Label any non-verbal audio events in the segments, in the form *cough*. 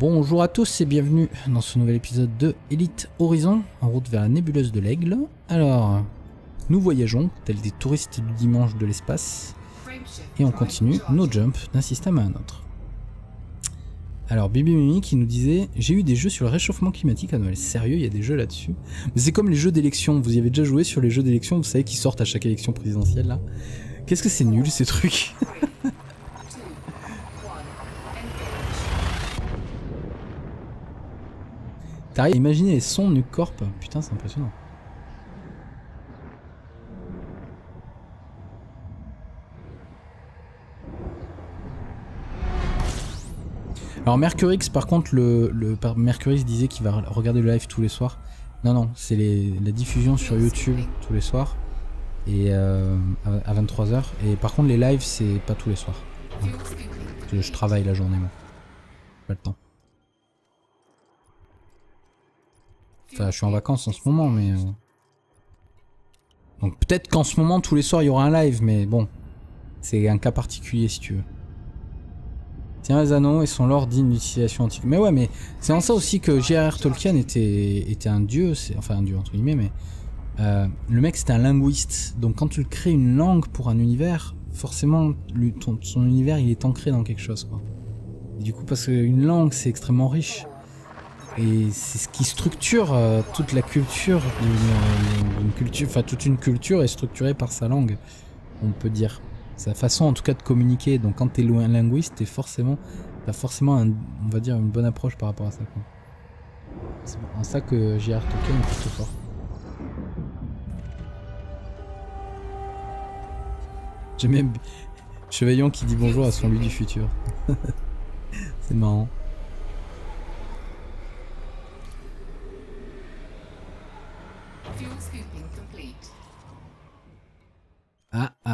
Bonjour à tous et bienvenue dans ce nouvel épisode de Elite Horizon, en route vers la nébuleuse de l'Aigle. Alors, nous voyageons, tels des touristes du dimanche de l'espace, et on continue nos jumps d'un système à un autre. Alors, Bibi Mimi qui nous disait J'ai eu des jeux sur le réchauffement climatique à Noël. Sérieux, il y a des jeux là-dessus. Mais c'est comme les jeux d'élection. Vous y avez déjà joué sur les jeux d'élection, vous savez, qui sortent à chaque élection présidentielle là. Qu'est-ce que c'est nul ces trucs? T'arrives à imaginer les sons Nuke Corp Putain, c'est impressionnant. Alors Mercurix, par contre, le, le Mercurix disait qu'il va regarder le live tous les soirs. Non, non, c'est la diffusion sur YouTube tous les soirs et euh, à, à 23h. Et par contre, les lives, c'est pas tous les soirs. Je, je travaille la journée, moi. Pas le temps. Enfin, je suis en vacances en ce moment, mais... euh, Donc peut-être qu'en ce moment, tous les soirs, il y aura un live, mais bon. C'est un cas particulier, si tu veux. Tiens, les anneaux et son lore digne d'utilisation antique. Mais ouais, mais c'est en ça aussi que J.R.R. Tolkien était, un dieu, enfin un dieu entre guillemets, mais euh, le mec c'était un linguiste. Donc quand tu crées une langue pour un univers, forcément son univers il est ancré dans quelque chose quoi. Du coup parce qu'une langue c'est extrêmement riche. Et c'est ce qui structure euh, toute la culture d'une culture, enfin toute une culture est structurée par sa langue, on peut dire. Sa façon en tout cas de communiquer. Donc quand t'es loin linguiste, t'es forcément, t'as forcément, un- on va dire, une bonne approche par rapport à ça. C'est en ça que J.R. Tolkien est plutôt fort. J'aime même Chevaillon qui dit bonjour à son lui du futur. *laughs* C'est marrant.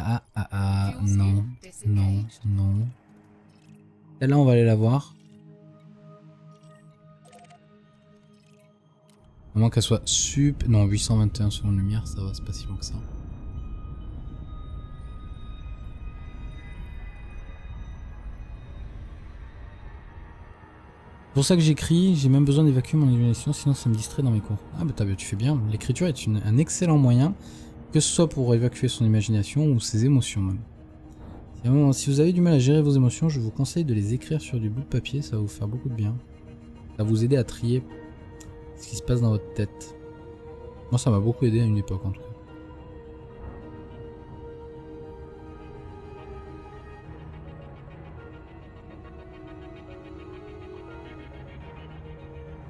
Ah, ah, ah, ah, non, non, non. Celle-là, on va aller la voir. À moins qu'elle soit sup... Non, 821 secondes de lumière, ça va, c'est pas si long que ça. C'est pour ça que j'écris, j'ai même besoin d'évacuer mon imagination, sinon ça me distrait dans mes cours. Ah bah t'as- tu fais bien, l'écriture est une- un excellent moyen, que ce soit pour évacuer son imagination ou ses émotions même. Si vous avez du mal à gérer vos émotions, je vous conseille de les écrire sur du bout de papier, ça va vous faire beaucoup de bien. Ça va vous aider à trier ce qui se passe dans votre tête. Moi ça m'a beaucoup aidé à une époque en tout cas.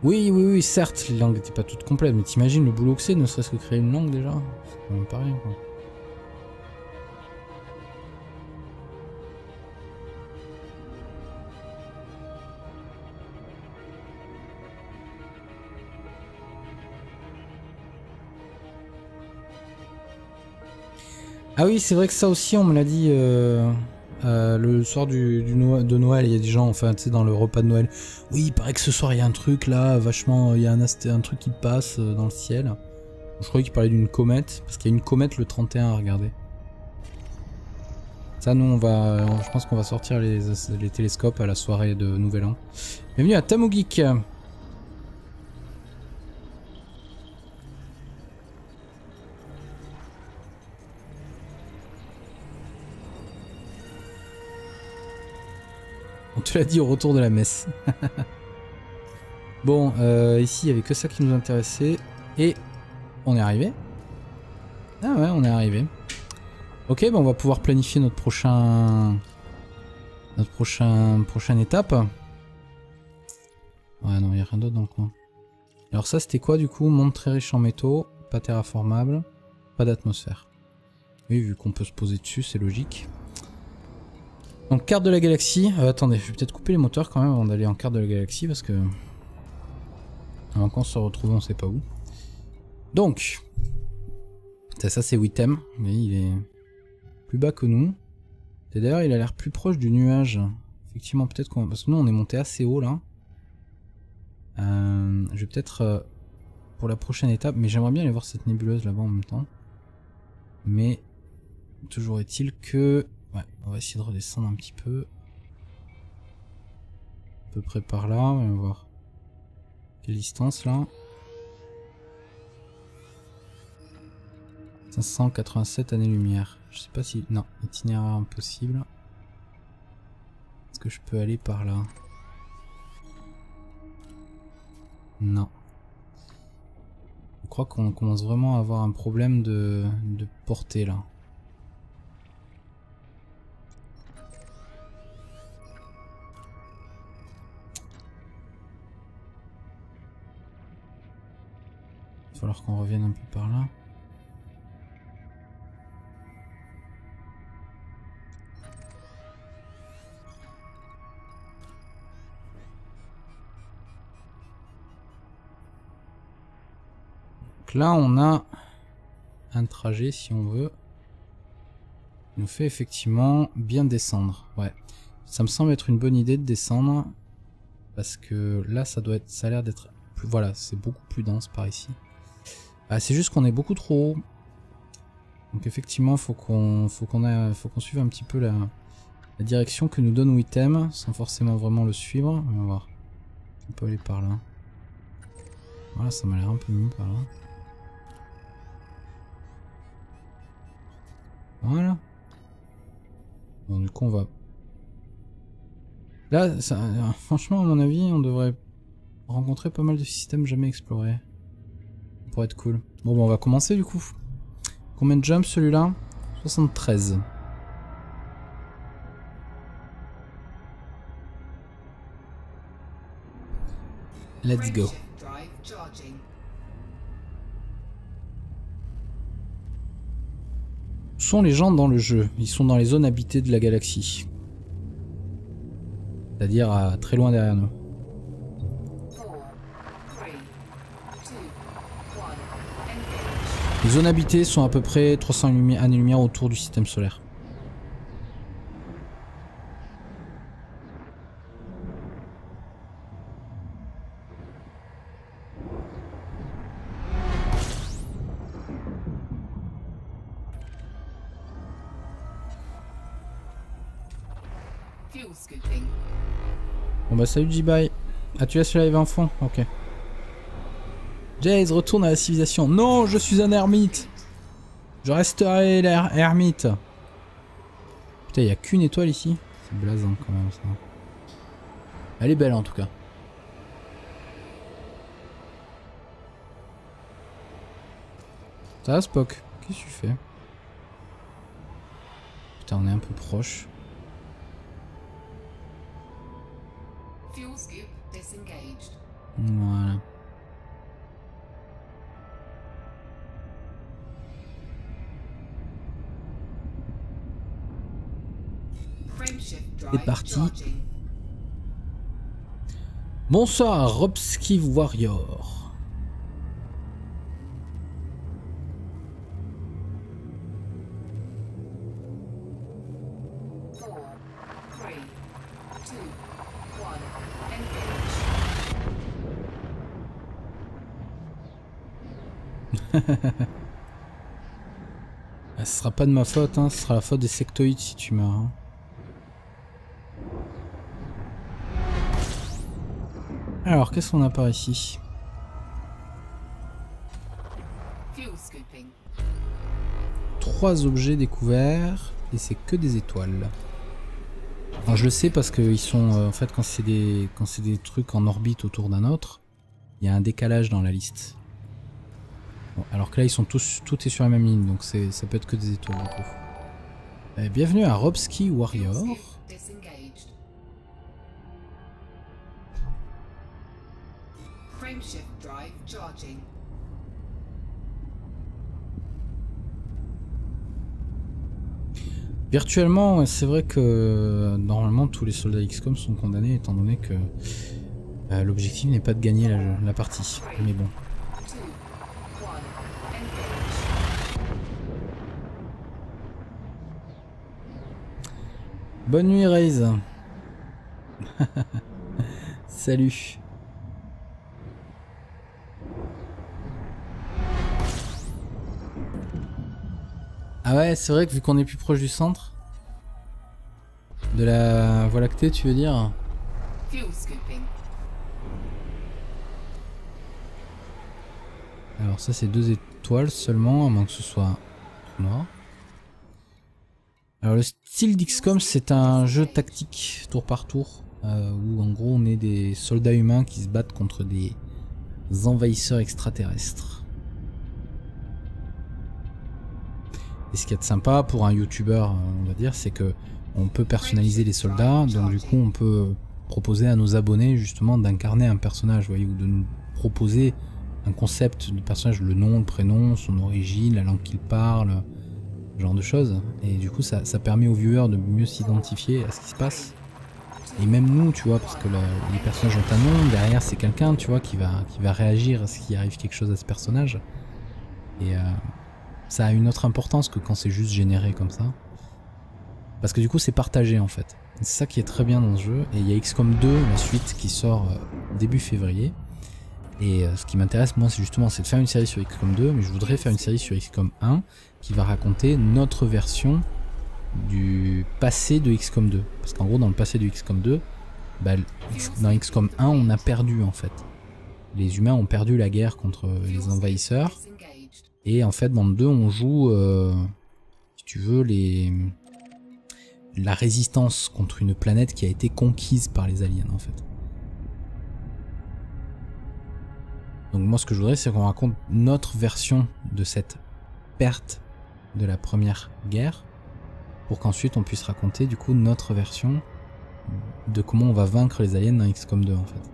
Oui, oui, oui, certes, les langues n'étaient pas toutes complètes, mais t'imagines le boulot que c'est, ne serait-ce que créer une langue déjà C'est quand même pas rien quoi. Ah oui, c'est vrai que ça aussi, on me l'a dit euh, euh, le soir du, Noël- de Noël. Il y a des gens, enfin, tu sais, dans le repas de Noël. Oui, il paraît que ce soir, il y a un truc là, vachement. Il y a un, truc qui passe euh, dans le ciel. Je croyais qu'il parlait d'une comète, parce qu'il y a une comète le 31 à regarder. Ça, nous, on va. Je pense qu'on va sortir les, les télescopes à la soirée de Nouvel An. Bienvenue à Tamogeek. On te l'a dit au retour de la messe. *laughs* bon, euh, ici, il n'y avait que ça qui nous intéressait. Et on est arrivé. Ah ouais, on est arrivé. Ok, bah on va pouvoir planifier notre prochain... Notre prochain... prochaine étape. Ouais, non, il n'y a rien d'autre dans le coin. Alors ça, c'était quoi du coup? Monde très riche en métaux, pas terraformable, pas d'atmosphère. Oui, vu qu'on peut se poser dessus, c'est logique. Donc carte de la galaxie. Euh, attendez, je vais peut-être couper les moteurs quand même avant d'aller en carte de la galaxie parce que avant qu'on se retrouve on sait pas où. Donc ça, ça c'est Wittem, mais il est plus bas que nous. Et d'ailleurs il a l'air plus proche du nuage. Effectivement peut-être qu'on parce que nous on est monté assez haut là. Euh, je vais peut-être euh, pour la prochaine étape, mais j'aimerais bien aller voir cette nébuleuse là-bas en même temps. Mais toujours est-il que Ouais, on va essayer de redescendre un petit peu. À peu près par là, on va voir. Quelle distance là 587 années-lumière. Je sais pas si... Non, itinéraire impossible. Est-ce que je peux aller par là? Non. Je crois qu'on commence vraiment à avoir un problème de, de portée là. Falloir qu'on revienne un peu par là. Donc là, on a un trajet, si on veut. Il nous fait effectivement bien descendre. Ouais. Ça me semble être une bonne idée de descendre. Parce que là, ça doit être, ça a l'air d'être... Voilà, c'est beaucoup plus dense par ici. Ah, c'est juste qu'on est beaucoup trop haut. Donc effectivement, faut qu'on faut qu'on suive un petit peu la, la direction que nous donne Witem, sans forcément vraiment le suivre. On va voir. On peut aller par là. Voilà, ça m'a l'air un peu mieux par là. Voilà. Bon, du coup, on va... Là, ça, euh, franchement, à mon avis, on devrait rencontrer pas mal de systèmes jamais explorés. Être cool. Bon, bah, on va commencer, du coup. Combien de jumps, celui-là? 73. Let's go. Sont les gens dans le jeu? Ils sont dans les zones habitées de la galaxie. C'est-à-dire à très loin derrière nous. Les zones habitées sont à peu près 300 lumi- années-lumière autour du système solaire. Bon bah salut J-Bye. Ah tu laisses le live en fond Ok. Jace, retourne à la civilisation. Non, je suis un ermite. Je resterai l'er- ermite. Putain, y a qu'une étoile ici. C'est blasant quand même ça. Elle est belle en tout cas. Ça va Spock? Qu'est-ce que tu fais? Putain, on est un peu proche. Voilà. Drive parti. Bonsoir, Robski Warrior. Four, three, two, one. Engage. Ah, ce sera pas de ma faute, hein, ce sera la faute des sectoïdes si tu meurs. hein. Alors, qu'est-ce qu'on a par ici. Trois objets découverts et c'est que des étoiles. Alors, je le sais parce que ils sont, euh, en fait, quand c'est des, quand c'est des trucs en orbite autour d'un autre, il y a un décalage dans la liste. Bon, alors que là, ils sont tous, tout est sur la même ligne, donc c'est, ça peut être que des étoiles du coup. Euh, bienvenue à Robski Warrior. Virtuellement, c'est vrai que euh, normalement tous les soldats XCOM sont condamnés étant donné que euh, l'objectif n'est pas de gagner la, la partie. Mais bon. Bonne nuit Raze. *laughs* Salut. Ah ouais, c'est vrai que vu qu'on est plus proche du centre de la Voie lactée, tu veux dire. Alors ça c'est deux étoiles seulement, à moins que ce soit noir. Alors le style d'XCOM c'est un jeu tactique tour par tour, euh, où en gros on est des soldats humains qui se battent contre des envahisseurs extraterrestres. Et ce qui est sympa pour un youtubeur, on va dire, c'est que on peut personnaliser les soldats, donc du coup on peut proposer à nos abonnés justement d'incarner un personnage, voyez, ou de nous proposer un concept de personnage, le nom, le prénom, son origine, la langue qu'il parle, ce genre de choses. Et du coup ça, ça permet aux viewers de mieux s'identifier à ce qui se passe. Et même nous, tu vois, parce que les personnages ont un nom, derrière c'est quelqu'un, tu vois, qui va, qui va réagir à ce qu'il arrive quelque chose à ce personnage. Et euh, ça a une autre importance que quand c'est juste généré comme ça. Parce que du coup c'est partagé en fait. C'est ça qui est très bien dans ce jeu. Et il y a XCOM 2, la suite, qui sort euh, début février. Et euh, ce qui m'intéresse moi c'est justement c'est de faire une série sur XCOM 2, mais je voudrais faire une série sur XCOM 1 qui va raconter notre version du passé de XCOM 2. Parce qu'en gros dans le passé de XCOM 2, bah, dans XCOM 1 on a perdu en fait. Les humains ont perdu la guerre contre les Fuel envahisseurs. Et en fait, dans le 2, on joue, euh, si tu veux, les... la résistance contre une planète qui a été conquise par les aliens, en fait. Donc moi, ce que je voudrais, c'est qu'on raconte notre version de cette perte de la première guerre, pour qu'ensuite on puisse raconter, du coup, notre version de comment on va vaincre les aliens dans XCOM 2, en fait.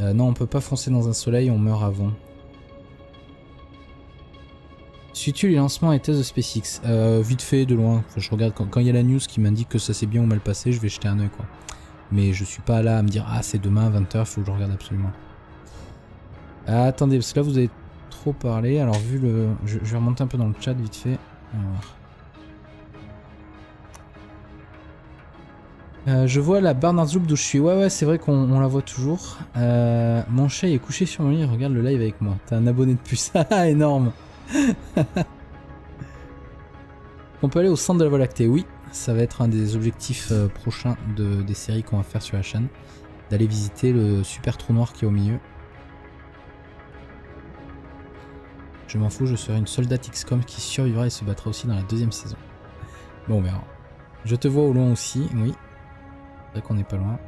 Euh, non, on peut pas foncer dans un soleil, on meurt avant. Suis-tu les lancements et tests de SpaceX euh, Vite fait, de loin. Je regarde quand il y a la news qui m'indique que ça s'est bien ou mal passé, je vais jeter un oeil quoi. Mais je suis pas là à me dire ah c'est demain à 20h, faut que je regarde absolument. Ah, attendez, parce que là vous avez trop parlé. Alors vu le. Je, vais remonter un peu dans le chat vite fait. Euh, je vois la Barnard Zoop d'où je suis. Ouais, ouais, c'est vrai qu'on on la voit toujours. Euh, mon chat est couché sur mon lit regarde le live avec moi. T'as un abonné de plus. *laughs* Ah, énorme. *laughs* On peut aller au centre de la Voie lactée, oui. Ça va être un des objectifs euh, prochains de, des séries qu'on va faire sur la chaîne. D'aller visiter le super trou noir qui est au milieu. Je m'en fous, je serai une soldate XCOM qui survivra et se battra aussi dans la deuxième saison. Bon, on verra. Je te vois au loin aussi, oui. C'est vrai qu'on n'est pas loin.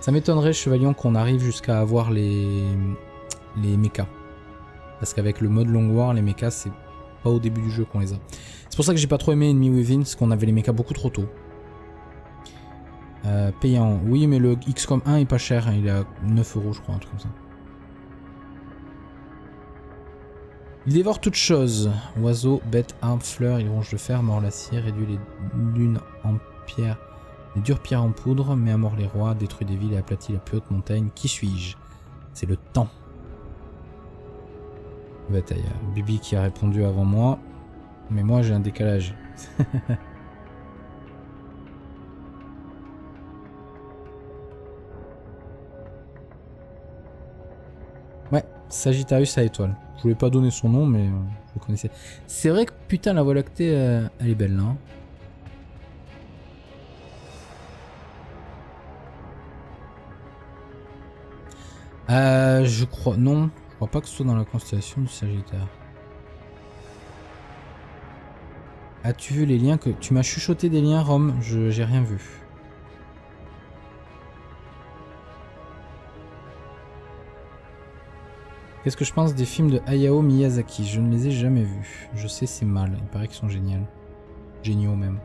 Ça m'étonnerait, Chevalion, qu'on arrive jusqu'à avoir les, les mechas. Parce qu'avec le mode Long War, les mechas, c'est pas au début du jeu qu'on les a. C'est pour ça que j'ai pas trop aimé Enemy Within, parce qu'on avait les mechas beaucoup trop tôt. Euh, payant, oui, mais le XCOM 1 est pas cher, hein, il est à 9 euros, je crois, un truc comme ça. Il dévore toutes choses. Oiseaux, bêtes, arbres, fleurs, il ronge le fer, mord l'acier, réduit les lunes en pierre, les dures pierres en poudre, met à mort les rois, détruit des villes et aplatit la plus haute montagne. Qui suis-je? C'est le temps. Bataille. Bibi qui a répondu avant moi, mais moi j'ai un décalage. *laughs* ouais, Sagittarius à étoile. Je voulais pas donner son nom, mais euh, je le connaissais. C'est vrai que putain, la voie lactée, euh, elle est belle là. hein. Euh, je crois. Non, je crois pas que ce soit dans la constellation du Sagittaire. As-tu vu les liens que. Tu m'as chuchoté des liens, Rome Je J'ai rien vu. Qu'est-ce que je pense des films de Hayao Miyazaki? Je ne les ai jamais vus. Je sais, c'est mal. Il paraît qu'ils sont géniaux. Géniaux même.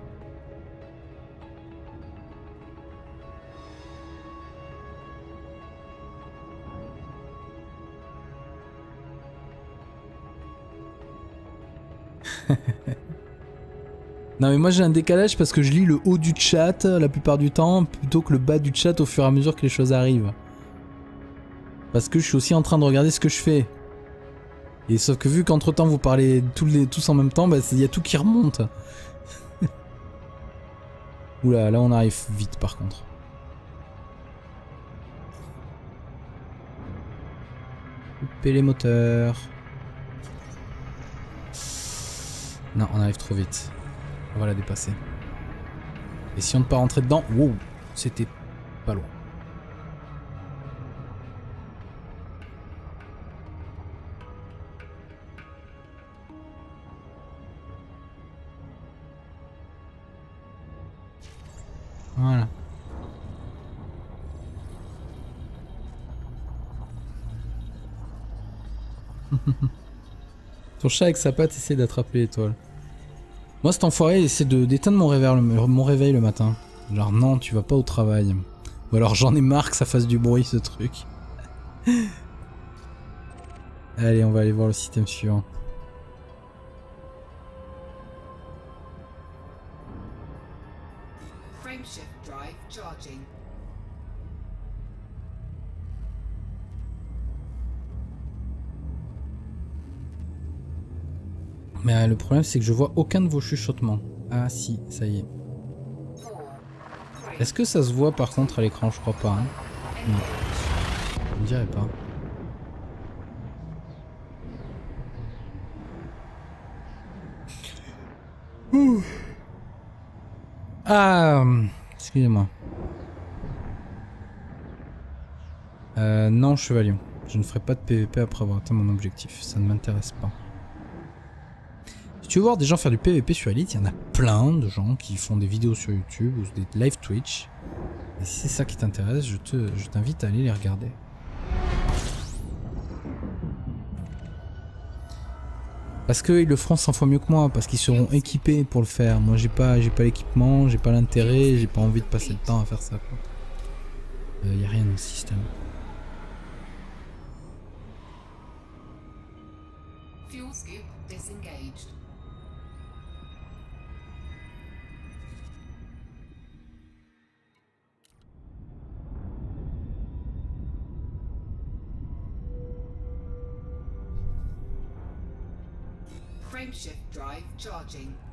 *laughs* Non mais moi j'ai un décalage parce que je lis le haut du chat la plupart du temps plutôt que le bas du chat au fur et à mesure que les choses arrivent. Parce que je suis aussi en train de regarder ce que je fais. Et sauf que vu qu'entre temps vous parlez tous, en même temps, bah il y a tout qui remonte. *laughs* Oula, là on arrive vite par contre. Couper les moteurs. Non, on arrive trop vite. On va la dépasser. Et si on ne pas rentrer dedans, wow, c'était pas loin. Voilà. *laughs* Ton chat avec sa patte essaie d'attraper l'étoile. Moi, cet enfoiré essaie d'éteindre mon réveil, le, mon réveil le matin. Genre, non, tu vas pas au travail. Ou alors, j'en ai marre que ça fasse du bruit, ce truc. *laughs* Allez, on va aller voir le système suivant. Frameshift drive charging. Mais euh, le problème, c'est que je vois aucun de vos chuchotements. Ah si, ça y est. Est-ce que ça se voit par contre à l'écran? Je crois pas. Hein. engage. Je dirais pas. Ah, hum, excusez-moi. Euh, non, chevalier. Je ne ferai pas de PVP après avoir atteint mon objectif. Ça ne m'intéresse pas. Tu veux voir des gens faire du PVP sur Elite, il y en a plein de gens qui font des vidéos sur YouTube ou des live Twitch. Et si c'est ça qui t'intéresse, je te, je t'invite à aller les regarder. Parce qu'ils le feront 100 fois mieux que moi, parce qu'ils seront équipés pour le faire. Moi j'ai pas, pas l'équipement, j'ai pas l'intérêt, j'ai pas envie de passer le temps à faire ça. Il euh, y a rien dans le système. Frameshift drive charging.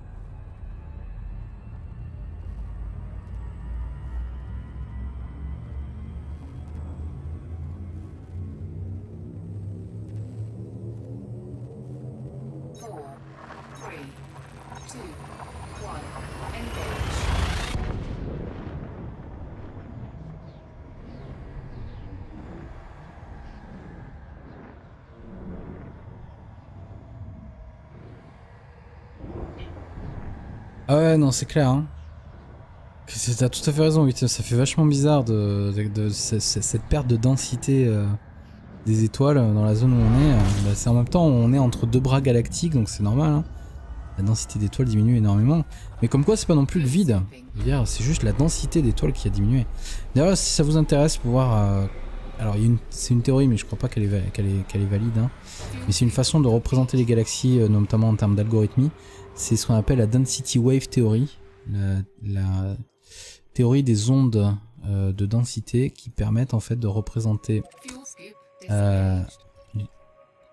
Non, c'est clair. Hein. T'as tout à fait raison, ça fait vachement bizarre de, de- de- ce- ce- cette perte de densité euh, des étoiles dans la zone où on est. euh, bah, c'est en même temps, on est entre deux bras galactiques, donc c'est normal. hein. La densité d'étoiles diminue énormément. Mais comme quoi, c'est pas non plus le vide. C'est juste la densité d'étoiles qui a diminué. D'ailleurs, si ça vous intéresse pour voir... euh, alors, c'est une théorie, mais je crois pas qu'elle est, est, valide. hein. Mais c'est une façon de représenter les galaxies, euh, notamment en termes d'algorithmie. C'est ce qu'on appelle la Density Wave Theory, la, théorie des ondes euh, de densité qui permettent en fait de représenter... Euh.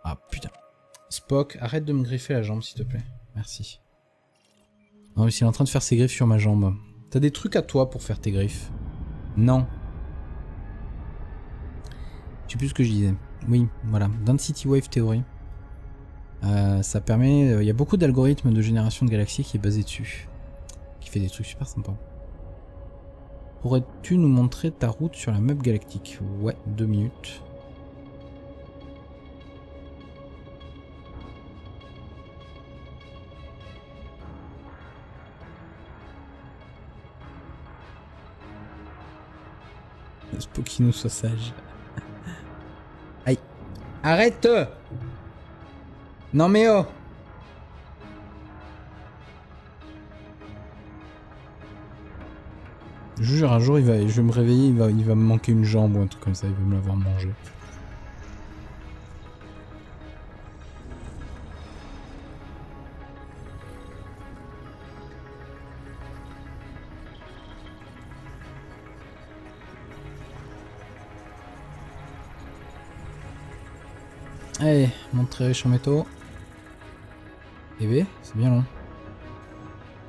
Ah putain. Spock, arrête de me griffer la jambe s'il te plaît. Merci. Non mais il est en train de faire ses griffes sur ma jambe. T'as des trucs à toi pour faire tes griffes Non. Je sais plus ce que je disais. Oui, voilà. Density Wave Theory. Euh, ça permet... Il y a beaucoup d'algorithmes de génération de galaxies qui est basé dessus. Qui fait des trucs super sympas. Pourrais-tu nous montrer ta route sur la map galactique? Ouais, deux minutes. Spokino soit sage. *laughs* Aïe. Arrête Non mais oh Je jure, un jour, il va, je vais me réveiller, il va, il va me manquer une jambe ou un truc comme ça, il va me l'avoir mangé. Allez, montrer sur métaux. Eh ben, c'est bien long.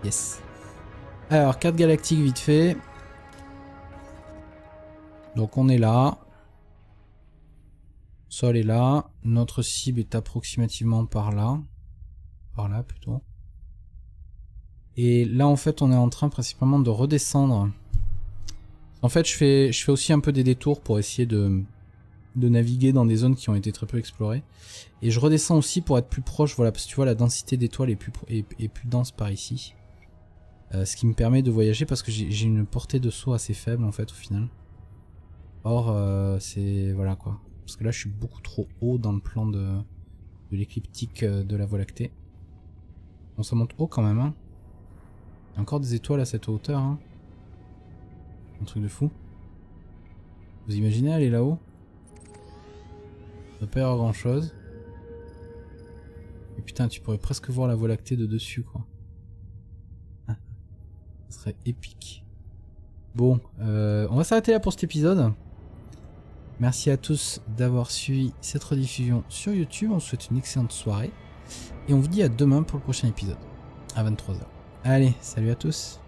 Yes. Alors, carte galactique vite fait. Donc on est là. Sol est là. Notre cible est approximativement par là. Par là plutôt. Et là, en fait, on est en train principalement de redescendre. En fait, je fais, je fais aussi un peu des détours pour essayer de, de naviguer dans des zones qui ont été très peu explorées. Et je redescends aussi pour être plus proche, voilà, parce que tu vois, la densité d'étoiles est plus, dense par ici. Euh, ce qui me permet de voyager parce que j'ai j'ai une portée de saut assez faible, en fait, au final. Or, euh, c'est... Voilà, quoi. Parce que là, je suis beaucoup trop haut dans le plan de, de l'écliptique euh, de la Voie lactée. Bon, ça monte haut quand même, hein. Il y a encore des étoiles à cette hauteur, hein. Un truc de fou. Vous imaginez aller là-haut? Ça va pas grand chose. Et putain, tu pourrais presque voir la Voie lactée de dessus, quoi. Ah. Ce serait épique. Bon, euh, on va s'arrêter là pour cet épisode. Merci à tous d'avoir suivi cette rediffusion sur YouTube. On vous souhaite une excellente soirée. Et on vous dit à demain pour le prochain épisode. À 23h. Allez, salut à tous.